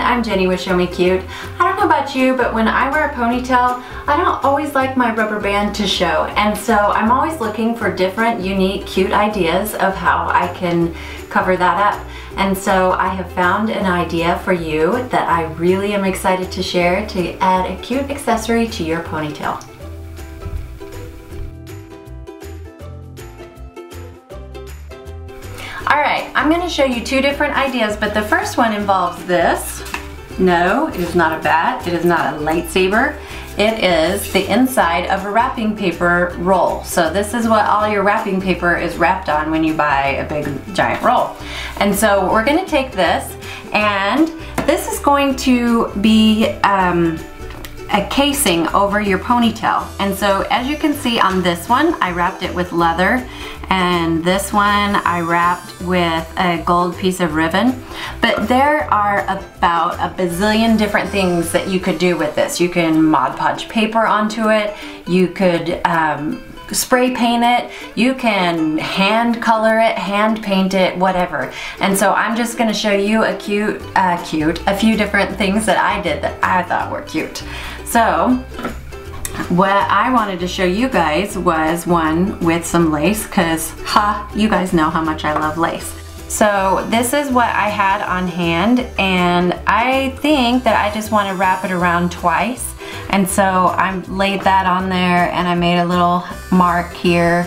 I'm Jenny with Show Me Cute. I don't know about you, but when I wear a ponytail, I don't always like my rubber band to show. And so I'm always looking for different, unique, cute ideas of how I can cover that up. And so I have found an idea for you that I really am excited to share to add a cute accessory to your ponytail. Alright, I'm going to show you two different ideas, but the first one involves this. No, it is not a bat, it is not a lightsaber. It is the inside of a wrapping paper roll. So this is what all your wrapping paper is wrapped on when you buy a big giant roll. And so we're gonna take this and this is going to be um, a casing over your ponytail. And so as you can see on this one, I wrapped it with leather and this one I wrapped with a gold piece of ribbon. But there are about a bazillion different things that you could do with this. You can Mod Podge paper onto it, you could um, spray paint it, you can hand color it, hand paint it, whatever. And so I'm just gonna show you a cute, uh, cute, a few different things that I did that I thought were cute. So, what I wanted to show you guys was one with some lace, cause ha, you guys know how much I love lace. So this is what I had on hand and I think that I just want to wrap it around twice and so I laid that on there and I made a little mark here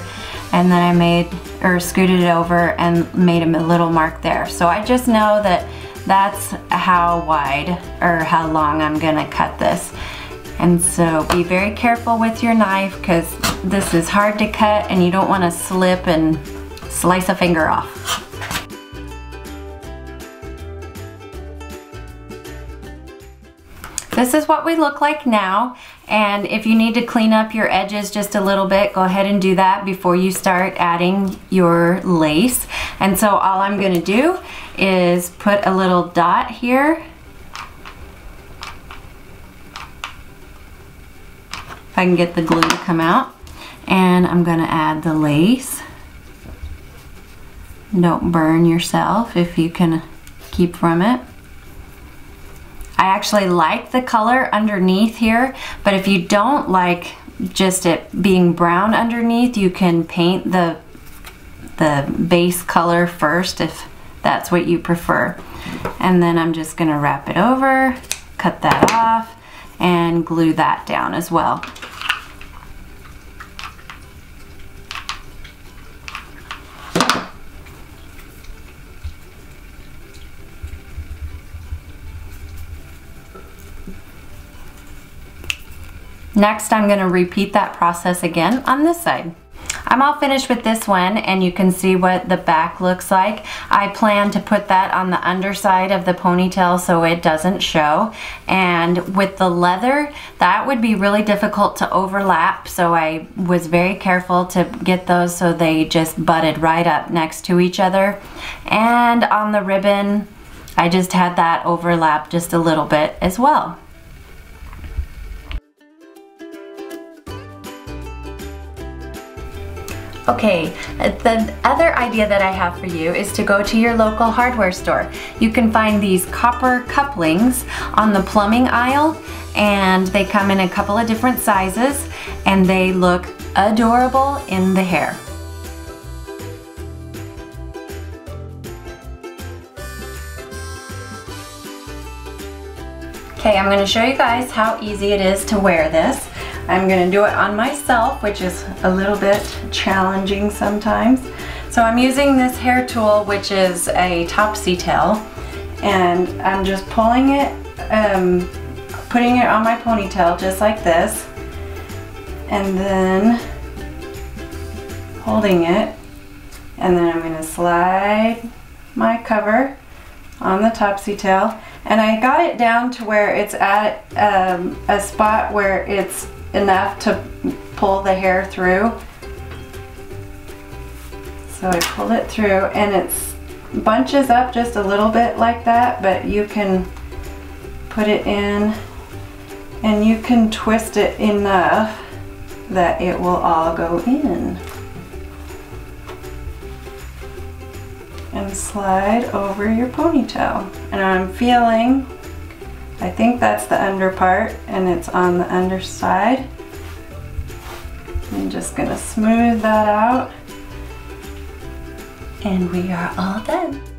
and then I made or scooted it over and made a little mark there. So I just know that that's how wide or how long I'm gonna cut this. And so be very careful with your knife because this is hard to cut and you don't want to slip and slice a finger off. This is what we look like now and if you need to clean up your edges just a little bit go ahead and do that before you start adding your lace and so all I'm gonna do is put a little dot here if I can get the glue to come out and I'm gonna add the lace don't burn yourself if you can keep from it I actually like the color underneath here, but if you don't like just it being brown underneath, you can paint the, the base color first if that's what you prefer. And then I'm just gonna wrap it over, cut that off, and glue that down as well. Next, I'm gonna repeat that process again on this side. I'm all finished with this one and you can see what the back looks like. I plan to put that on the underside of the ponytail so it doesn't show. And with the leather, that would be really difficult to overlap. So I was very careful to get those so they just butted right up next to each other. And on the ribbon, I just had that overlap just a little bit as well. Okay, the other idea that I have for you is to go to your local hardware store. You can find these copper couplings on the plumbing aisle and they come in a couple of different sizes and they look adorable in the hair. Okay, I'm going to show you guys how easy it is to wear this. I'm gonna do it on myself, which is a little bit challenging sometimes. So I'm using this hair tool, which is a Topsy Tail, and I'm just pulling it, um, putting it on my ponytail just like this, and then holding it, and then I'm gonna slide my cover on the Topsy Tail, and I got it down to where it's at um, a spot where it's enough to pull the hair through. So I pulled it through and it bunches up just a little bit like that, but you can put it in and you can twist it enough that it will all go in. And slide over your ponytail. And I'm feeling I think that's the under part and it's on the underside. I'm just gonna smooth that out and we are all done.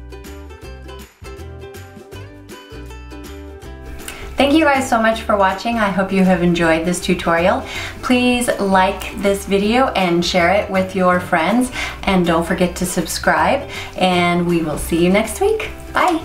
Thank you guys so much for watching. I hope you have enjoyed this tutorial. Please like this video and share it with your friends and don't forget to subscribe and we will see you next week. Bye.